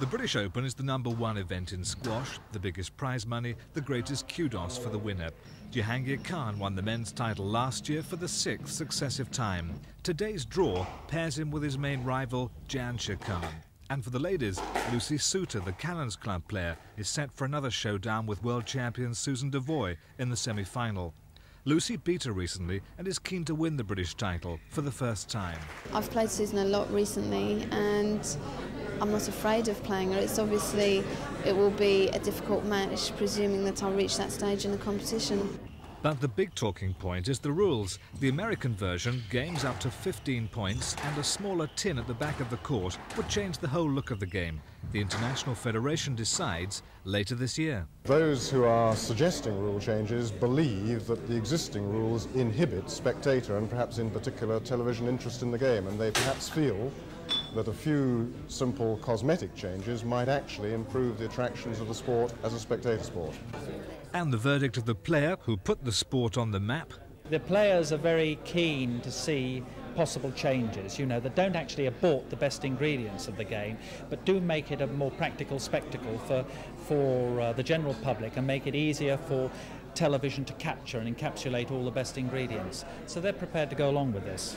The British Open is the number one event in squash, the biggest prize money, the greatest kudos for the winner. Jahangir Khan won the men's title last year for the sixth successive time. Today's draw pairs him with his main rival, Jansher Khan. And for the ladies, Lucy Soutter, the Cannons Club player, is set for another showdown with world champion Susan Devoy in the semi-final. Lucy beat her recently and is keen to win the British title for the first time. I've played Susan a lot recently and I'm not afraid of playing her. It's obviously, it will be a difficult match, presuming that I'll reach that stage in the competition. But the big talking point is the rules. The American version, games up to 15 points and a smaller tin at the back of the court would change the whole look of the game. The International Federation decides later this year. Those who are suggesting rule changes believe that the existing rules inhibit spectator and perhaps in particular television interest in the game and they perhaps feel that a few simple cosmetic changes might actually improve the attractions of the sport as a spectator sport. And the verdict of the player who put the sport on the map? The players are very keen to see possible changes, you know, that don't actually abort the best ingredients of the game, but do make it a more practical spectacle for, for uh, the general public and make it easier for television to capture and encapsulate all the best ingredients. So they're prepared to go along with this.